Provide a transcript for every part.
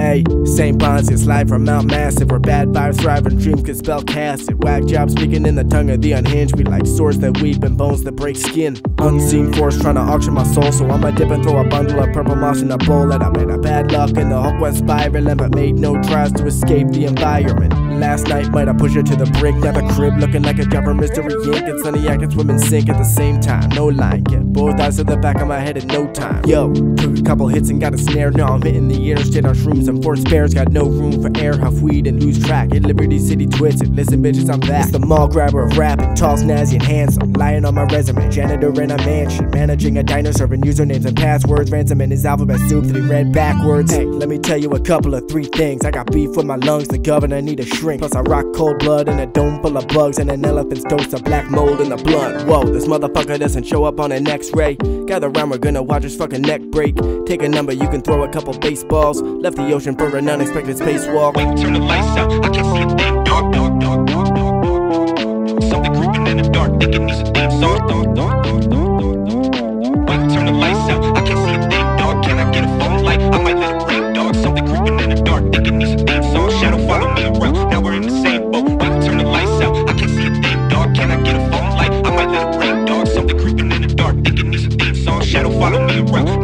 Hey, St. Bonzius, live from Mount Massive, where bad vibes thrive and dreams can spell casted. Whack job speaking in the tongue of the unhinged. We like swords that weep and bones that break skin. Unseen force trying to auction my soul, so I'ma dip and throw a bundle of purple moss in a bowl. That I made a bad luck in the hook went spiraling, but made no tries to escape the environment. Last night might I push her to the brink, now the crib looking like a jumper mystery ink. And sunny I can swim and sink at the same time. No line, get both eyes to the back of my head in no time. Yo, took a couple hits and got a snare. Now I'm hitting the air, shit on shrooms and force bears. Got no room for air, huff weed and lose track. In Liberty City, twisted. Listen, bitches, I'm back. It's the mall grabber of rap and tall, snazzy, and handsome. Lying on my resume, janitor in a mansion, managing a diner, serving usernames and passwords. Ransom in his alphabet soup that he read backwards. Hey, let me tell you a couple of three things. I got beef with my lungs, the governor need a shrink. Plus I rock cold blood in a dome full of bugs and an elephant's dose of black mold in the blood. Whoa, this motherfucker doesn't show up on an X-ray. Gather round, we're gonna watch his fucking neck break. Take a number, you can throw a couple baseballs. Left the ocean for an unexpected spacewalk. Wait, turn the lights out. I can't see a thing. Dark, dark, dark, dark, dark, dark, dark. Something creeping in the dark. Think it needs a theme song. Dark, dark, dark, dark, dark, dark. Wait, turn the lights out. I can't see a thing. Dog, can I get a phone light? I might let it ring. Dog, something creeping in the dark. thinking needs a theme song. Shadow follow me around. Now we're in the same boat. Wait, turn the lights out. I can't see a thing. dark. can I get a phone light? I might let it ring. Dog, something creeping in the dark. thinking needs a theme song. Shadow follow me around.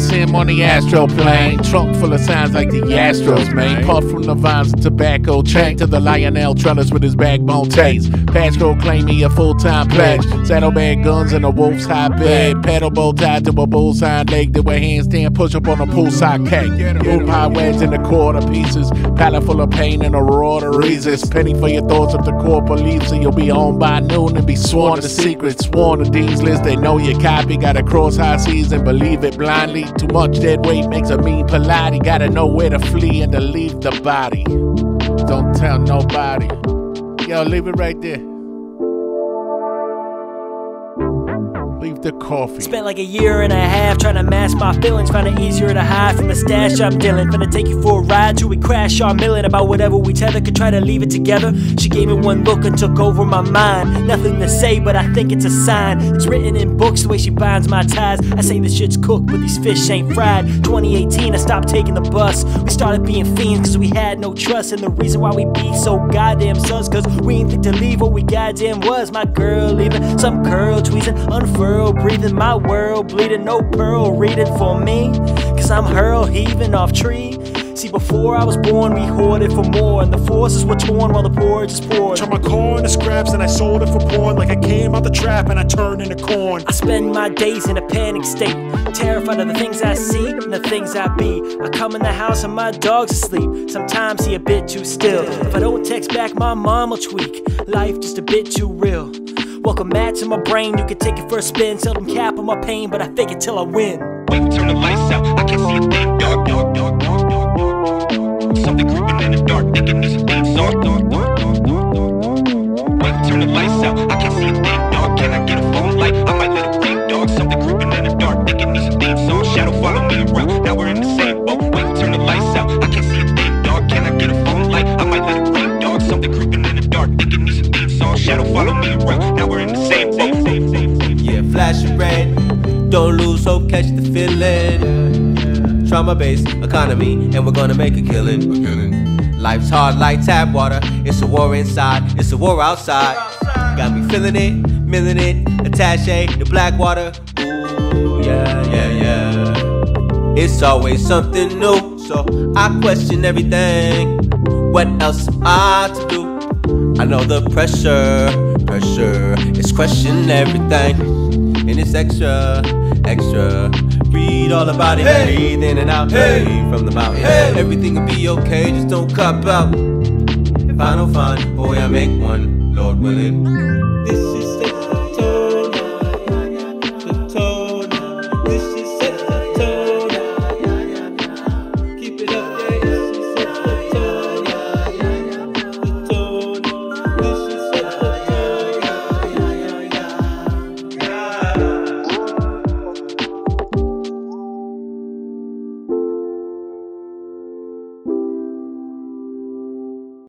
Him on the astro plane, trunk full of sounds like the Astros, man. Puff from the vines of tobacco, chain to the Lionel trellis with his backbone taste. Pasco claim he a full-time pledge. Saddlebag guns and a wolf's high bed. Pedal bow tied to a bullseye leg that wear handstand push up on a poolside cake. Hoop high wedge in the quarter pieces. Pallet full of pain and a raw to resist. Penny for your thoughts of the core believes so you'll be on by noon and be sworn to secrets. Sworn to Dean's list, they know your copy. Gotta cross high seas and believe it blindly. Too much dead weight makes a mean Pilate. Gotta know where to flee and to leave the body. Don't tell nobody. Yo, leave it right there. The coffee. Spent like a year and a half trying to mask my feelings. Found it easier to hide from the stash I'm dealing. Finna take you for a ride till we crash our milling. About whatever we tether could try to leave it together. She gave me one look and took over my mind. Nothing to say, but I think it's a sign. It's written in books the way she binds my ties. I say this shit's cooked, but these fish ain't fried. 2018, I stopped taking the bus. We started being fiends cause we had no trust. And the reason why we be so goddamn sus, cause we ain't think to leave what we goddamn was. My girl leaving, some curl tweezing, unfurl breathing, my world bleeding, no pearl reading for me. Cause I'm hurl heaving off tree. See, before I was born, we hoarded for more, and the forces were torn while the porridge is poured. Turned my car into scraps and I sold it for porn. Like I came out the trap and I turned into corn. I spend my days in a panic state, terrified of the things I see and the things I be. I come in the house and my dog's asleep. Sometimes he a bit too still. If I don't text back, my mom will tweak. Life just a bit too real. Welcome mad to my brain, you can take it for a spin. Tell them cap on my pain, but I fake it till I win. Wait, turn the lights out. I can't see a thing. Dark, dark, dark, dark, dark, dark, dark. Something creeping in the dark. Think it needs a theme. Dark, dark, dark, dark, dark, dark. Wait, turn the lights out. I can't see a thing. Dark, can I get a phone light? I might let it ring. Dog, something creeping in the dark. Think it needs a theme song. Shadow follow me around. Now we're in the same boat. Wait, turn the lights out. I can't see a thing. Dark, can I get a phone light? I might let it ring. Dog, something creeping in the dark. Think it needs a theme song. Shadow follow me around. Now flashing red. Don't lose hope, catch the feeling. Trauma based economy, and we're gonna make a killing. Life's hard like tap water. It's a war inside, it's a war outside. Got me feeling it, milling it. Attache, the black water. Ooh, yeah, yeah, yeah. It's always something new, so I question everything. What else am I to do? I know the pressure, pressure is questioning everything. It's extra, extra. Read all about it, breathe in and out, hey, from the mountain. Everything will be okay, just don't cop out. If I don't find, boy, I make one, Lord willing. This is